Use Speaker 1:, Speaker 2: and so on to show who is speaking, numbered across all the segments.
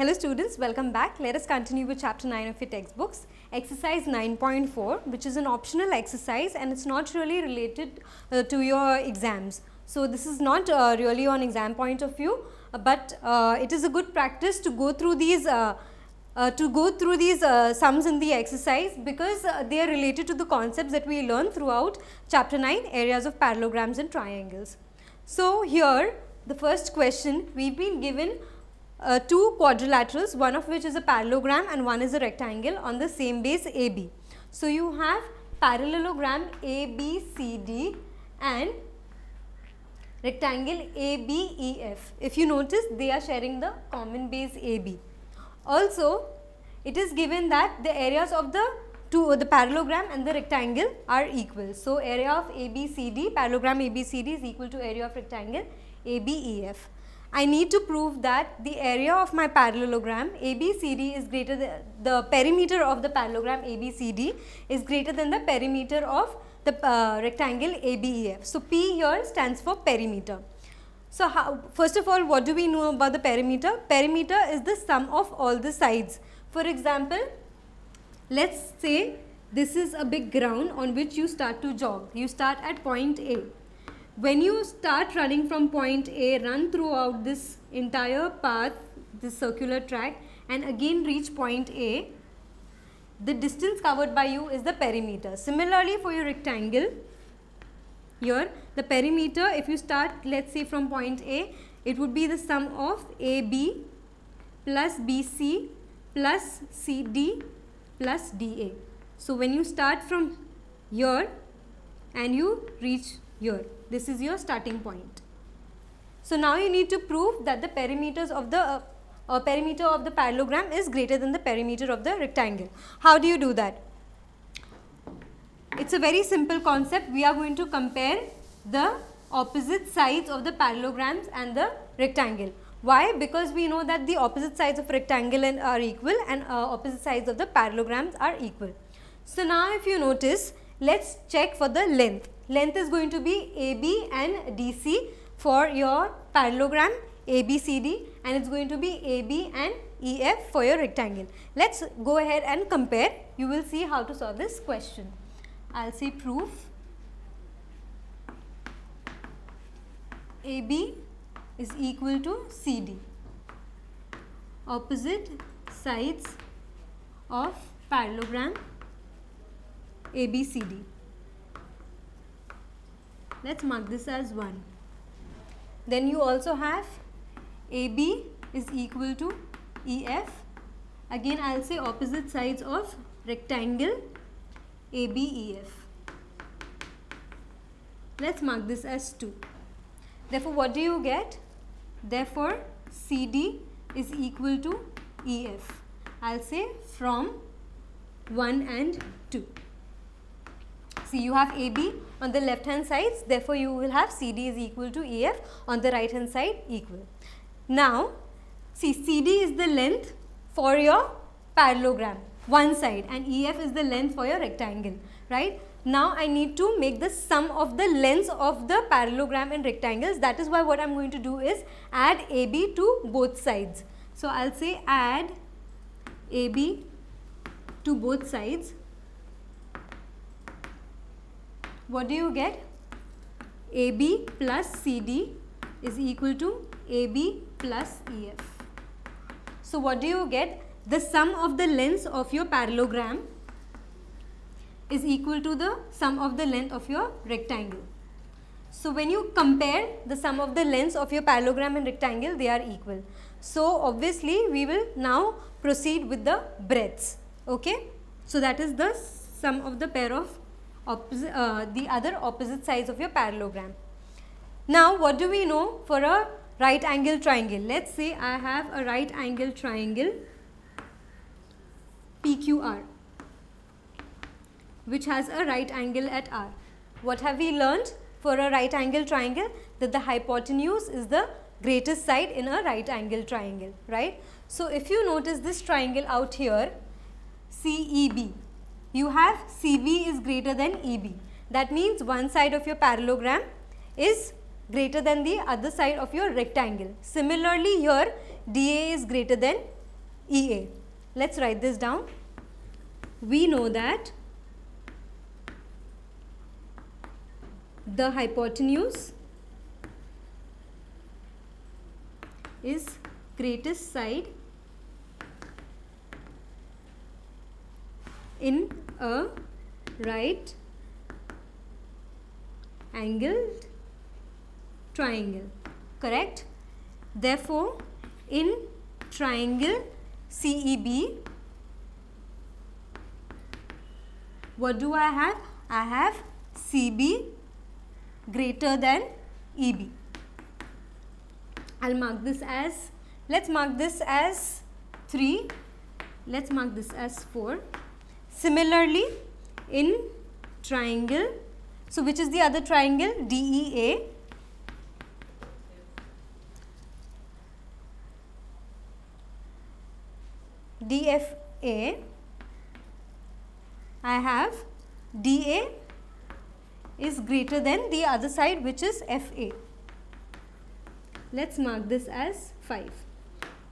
Speaker 1: Hello students, welcome back. Let us continue with chapter 9 of your textbooks. Exercise 9.4 which is an optional exercise and it's not really related uh, to your exams. So this is not uh, really on exam point of view uh, but uh, it is a good practice to go through these uh, uh, to go through these sums in the exercise because they are related to the concepts that we learn throughout chapter 9 areas of parallelograms and triangles. So here the first question we've been given uh, two quadrilaterals one of which is a parallelogram and one is a rectangle on the same base AB. So you have parallelogram ABCD and rectangle ABEF. If you notice they are sharing the common base AB. Also it is given that the areas of the two the parallelogram and the rectangle are equal. So area of ABCD parallelogram ABCD is equal to area of rectangle ABEF. I need to prove that the area of my parallelogram ABCD is greater than the perimeter of the parallelogram ABCD is greater than the perimeter of the uh, rectangle ABEF. So, P here stands for perimeter. So, how, first of all what do we know about the perimeter? Perimeter is the sum of all the sides. For example, let us say this is a big ground on which you start to jog. You start at point A when you start running from point A, run throughout this entire path, this circular track and again reach point A, the distance covered by you is the perimeter. Similarly, for your rectangle, here the perimeter if you start let us say from point A, it would be the sum of AB plus BC plus CD plus DA. So, when you start from here and you reach here. This is your starting point. So now you need to prove that the perimeters of the uh, uh, perimeter of the parallelogram is greater than the perimeter of the rectangle. How do you do that? It's a very simple concept. We are going to compare the opposite sides of the parallelograms and the rectangle. Why? Because we know that the opposite sides of rectangle are equal and uh, opposite sides of the parallelograms are equal. So now if you notice, let's check for the length length is going to be AB and DC for your parallelogram ABCD and it's going to be AB and EF for your rectangle. Let's go ahead and compare. You will see how to solve this question. I'll say proof AB is equal to CD. Opposite sides of parallelogram ABCD let us mark this as 1. Then you also have AB is equal to EF. Again I will say opposite sides of rectangle ABEF. Let us mark this as 2. Therefore, what do you get? Therefore, CD is equal to EF. I will say from 1 and 2. See, you have AB on the left hand side, therefore you will have CD is equal to EF on the right hand side equal. Now, see CD is the length for your parallelogram, one side and EF is the length for your rectangle, right. Now, I need to make the sum of the lengths of the parallelogram and rectangles. That is why what I am going to do is add AB to both sides. So, I will say add AB to both sides what do you get? AB plus CD is equal to AB plus EF. So, what do you get? The sum of the lengths of your parallelogram is equal to the sum of the length of your rectangle. So, when you compare the sum of the lengths of your parallelogram and rectangle, they are equal. So, obviously, we will now proceed with the breadths. Okay? So, that is the sum of the pair of opposite, uh, the other opposite sides of your parallelogram. Now, what do we know for a right angle triangle? Let us say I have a right angle triangle PQR which has a right angle at R. What have we learned for a right angle triangle? That the hypotenuse is the greatest side in a right angle triangle, right? So, if you notice this triangle out here, CEB, you have CB is greater than EB. That means one side of your parallelogram is greater than the other side of your rectangle. Similarly, here DA is greater than EA. Let's write this down. We know that the hypotenuse is greatest side in a right angled triangle correct? Therefore in triangle CEB what do I have? I have CB greater than EB I'll mark this as let's mark this as 3 let's mark this as 4 similarly in triangle so which is the other triangle DEA DFA I have DA is greater than the other side which is FA. Let's mark this as 5.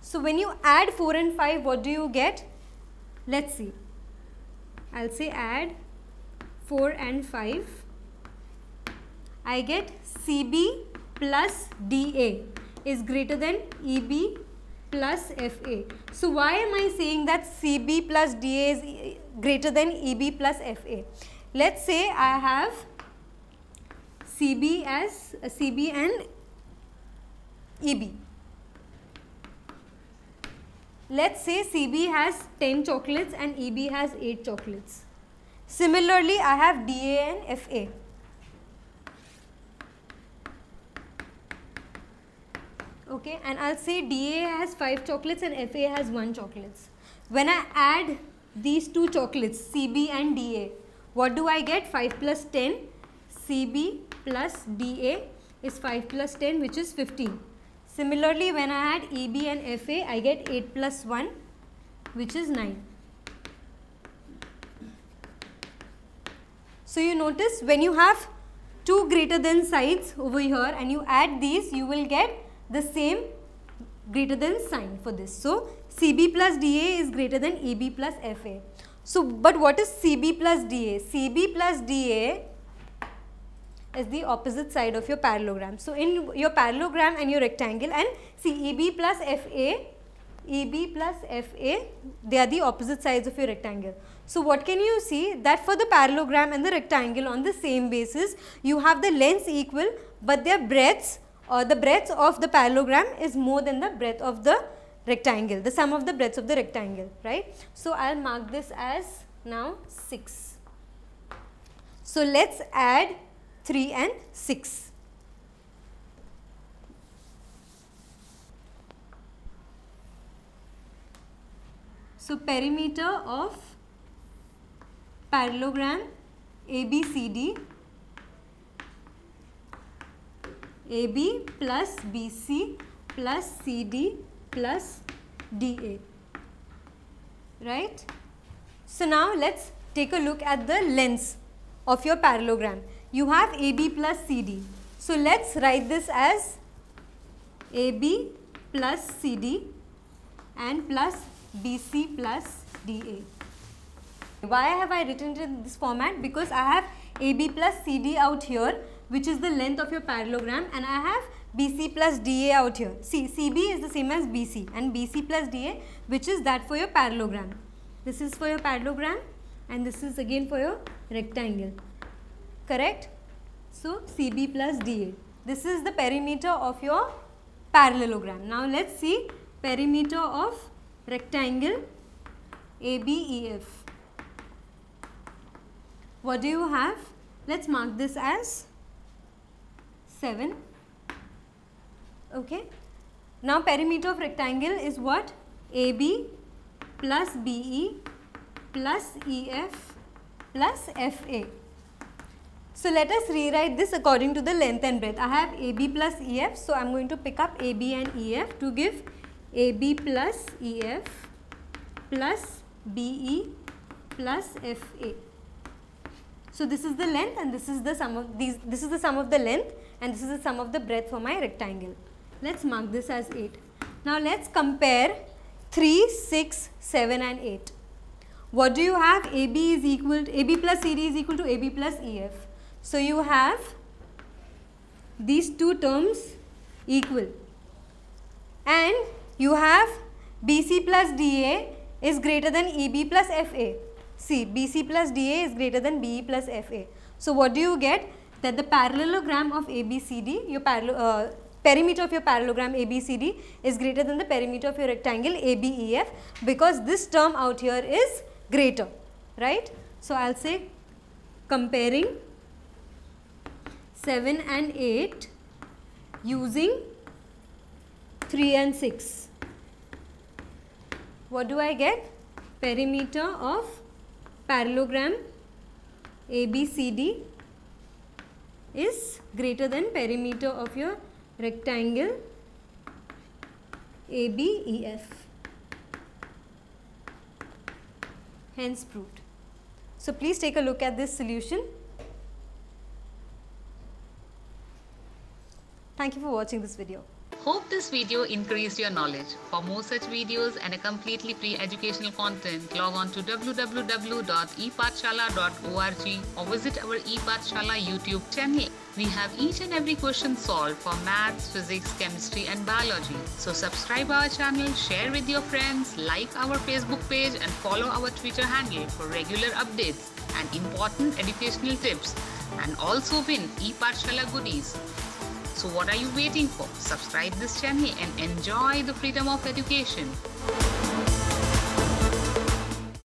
Speaker 1: So when you add 4 and 5 what do you get? Let's see. I'll say add 4 and 5. I get CB plus DA is greater than EB plus FA. So why am I saying that CB plus DA is greater than EB plus FA? Let's say I have CB as uh, CB and EB. Let's say CB has 10 chocolates and EB has 8 chocolates. Similarly, I have DA and FA. okay and I'll say DA has 5 chocolates and FA has 1 chocolates. When I add these two chocolates CB and DA what do I get 5 plus 10 CB plus DA is 5 plus 10 which is 15. Similarly when I add EB and FA I get 8 plus 1 which is 9. So you notice when you have two greater than sides over here and you add these you will get the same greater than sign for this. So, CB plus DA is greater than EB plus FA. So, but what is CB plus DA? CB plus DA is the opposite side of your parallelogram. So, in your parallelogram and your rectangle and see EB plus FA, EB plus FA, they are the opposite sides of your rectangle. So, what can you see? That for the parallelogram and the rectangle on the same basis, you have the lengths equal, but their breadths or the breadth of the parallelogram is more than the breadth of the rectangle, the sum of the breadths of the rectangle, right. So, I will mark this as now 6. So, let us add 3 and 6. So, perimeter of parallelogram ABCD AB plus BC plus CD plus DA right. So now let us take a look at the lengths of your parallelogram. You have AB plus CD. So let us write this as AB plus CD and plus BC plus DA. Why have I written it in this format? Because I have AB plus CD out here which is the length of your parallelogram and I have BC plus DA out here. See CB is the same as BC and BC plus DA which is that for your parallelogram. This is for your parallelogram and this is again for your rectangle. Correct? So CB plus DA. This is the perimeter of your parallelogram. Now let's see perimeter of rectangle ABEF. What do you have? Let's mark this as 7 okay now perimeter of rectangle is what AB plus BE plus EF plus FA so let us rewrite this according to the length and breadth I have AB plus EF so I am going to pick up AB and EF to give AB plus EF plus BE plus FA so this is the length and this is the sum of these this is the sum of the length and this is the sum of the breadth for my rectangle. Let's mark this as 8. Now let's compare 3, 6, 7 and 8. What do you have? AB is equal to, AB plus CD is equal to AB plus EF. So you have these two terms equal and you have BC plus DA is greater than EB plus FA. See BC plus DA is greater than BE plus FA. So what do you get? That the parallelogram of ABCD, your uh, perimeter of your parallelogram ABCD is greater than the perimeter of your rectangle ABEF because this term out here is greater, right. So, I will say comparing 7 and 8 using 3 and 6. What do I get? Perimeter of parallelogram ABCD is greater than perimeter of your rectangle ABEF. Hence proved. So please take a look at this solution. Thank you for watching this video.
Speaker 2: Hope this video increased your knowledge. For more such videos and a completely free educational content, log on to www.epathshala.org or visit our ePaathshaala YouTube channel. We have each and every question solved for maths, physics, chemistry and biology. So subscribe our channel, share with your friends, like our Facebook page and follow our Twitter handle for regular updates and important educational tips and also win ePaathshaala goodies. So what are you waiting for? Subscribe this channel and enjoy the freedom of education.